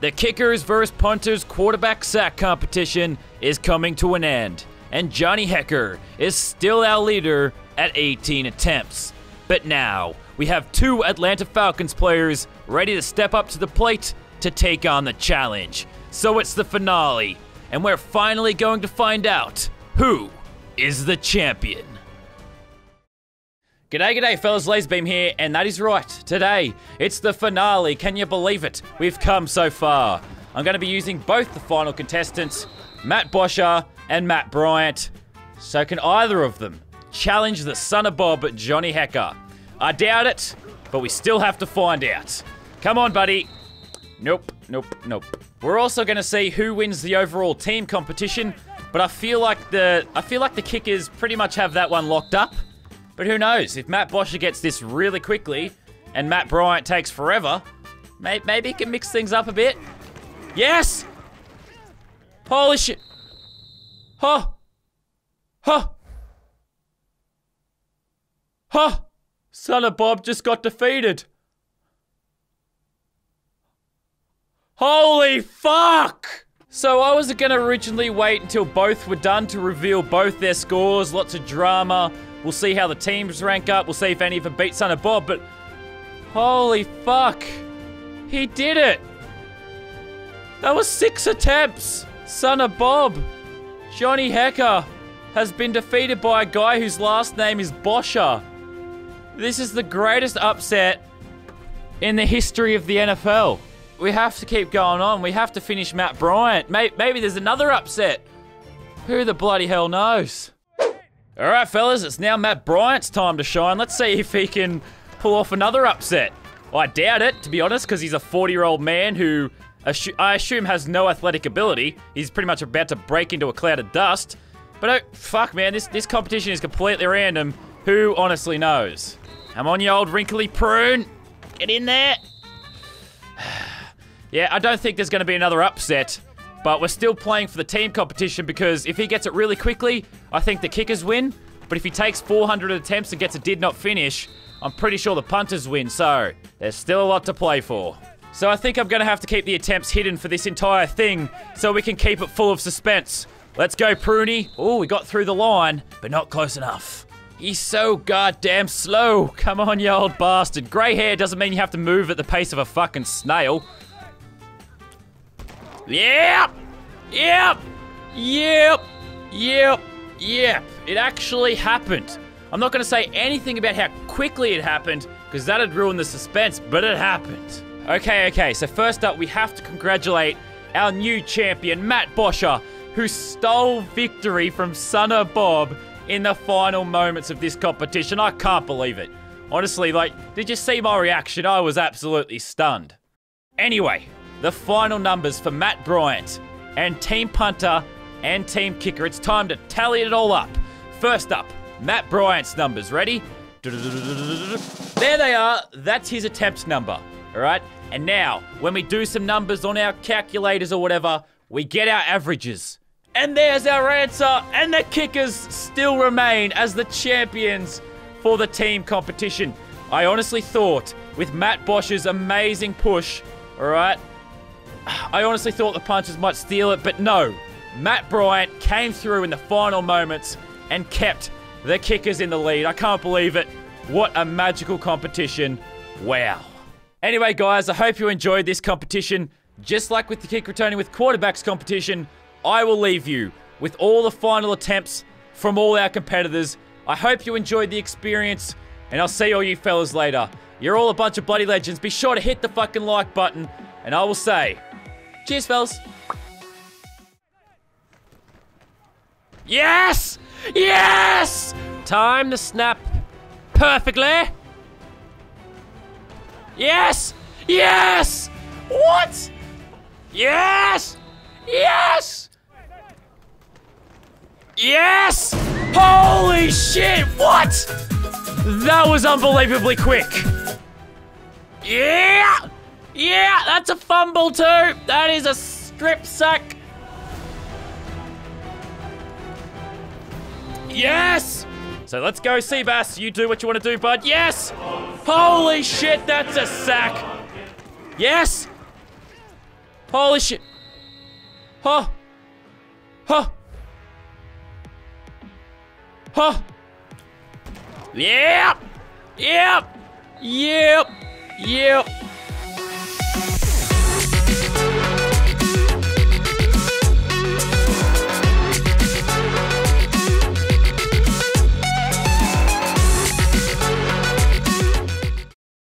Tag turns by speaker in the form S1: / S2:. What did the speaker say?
S1: The kickers versus punters quarterback sack competition is coming to an end, and Johnny Hekker is still our leader at 18 attempts. But now, we have two Atlanta Falcons players ready to step up to the plate to take on the challenge. So it's the finale, and we're finally going to find out who is the champion. G'day, g'day, fellas. LazarBeam here, and that is right. Today, it's the finale. Can you believe it? We've come so far. I'm going to be using both the final contestants, Matt Bosher and Matt Bryant. So can either of them challenge the son of Bob, Johnny Hekker? I doubt it, but we still have to find out. Come on, buddy. Nope, nope, nope. We're also going to see who wins the overall team competition, but I feel like the I feel like the kickers pretty much have that one locked up. But who knows? If Matt Bosher gets this really quickly and Matt Bryant takes forever, may maybe he can mix things up a bit. Yes! Holy shit! Huh! Huh! Huh! Son of Bob just got defeated. Holy fuck! So I was gonna originally wait until both were done to reveal both their scores, lots of drama. We'll see how the teams rank up, we'll see if any of them beat Son of Bob, but holy fuck. He did it! That was six attempts! Son of Bob! Johnny Hekker has been defeated by a guy whose last name is Bosher. This is the greatest upset in the history of the NFL. We have to keep going on. We have to finish Matt Bryant. Maybe there's another upset. Who the bloody hell knows? All right, fellas, it's now Matt Bryant's time to shine. Let's see if he can pull off another upset. Well, I doubt it, to be honest, because he's a 40-year-old man who I assume has no athletic ability. He's pretty much about to break into a cloud of dust. But oh, fuck, man, this, this competition is completely random. Who honestly knows? Come on, you old wrinkly prune. Get in there. Yeah, I don't think there's going to be another upset. But we're still playing for the team competition because if he gets it really quickly, I think the kickers win. But if he takes 400 attempts and gets a did not finish, I'm pretty sure the punters win. So there's still a lot to play for. So I think I'm going to have to keep the attempts hidden for this entire thing so we can keep it full of suspense. Let's go, Pruny. Oh, we got through the line, but not close enough. He's so goddamn slow. Come on, you old bastard. Grey hair doesn't mean you have to move at the pace of a fucking snail. Yep! Yep! Yep! Yep! Yep! It actually happened. I'm not going to say anything about how quickly it happened, because that'd ruin the suspense, but it happened. Okay, okay, so first up, we have to congratulate our new champion, Matt Bosher, who stole victory from Son of Bob in the final moments of this competition. I can't believe it. Honestly, like, did you see my reaction? I was absolutely stunned. Anyway, the final numbers for Matt Bryant and Team Punter and Team Kicker. It's time to tally it all up. First up, Matt Bryant's numbers. Ready? There they are. That's his attempt number. All right? And now, when we do some numbers on our calculators or whatever, we get our averages. And there's our answer. And the kickers still remain as the champions for the team competition. I honestly thought, with Matt Bosher's amazing push, all right, I honestly thought the punters might steal it, but no. Matt Bryant came through in the final moments and kept the kickers in the lead. I can't believe it. What a magical competition. Wow. Anyway, guys, I hope you enjoyed this competition. Just like with the kick returning with quarterbacks competition, I will leave you with all the final attempts from all our competitors. I hope you enjoyed the experience, and I'll see all you fellas later. You're all a bunch of bloody legends. Be sure to hit the fucking like button, and I will say, cheers, fellas. Yes! Yes! Time to snap perfectly. Yes! Yes! What? Yes! Yes! Yes! Holy shit, what? That was unbelievably quick. Yeah! Yeah, that's a fumble too. That is a strip sack. Yes! So let's go, Seabass. You do what you want to do, bud. Yes! Holy shit, that's a sack. Yes! Holy shit. Huh. Huh. Huh. Yep. Yep. Yep. Yep.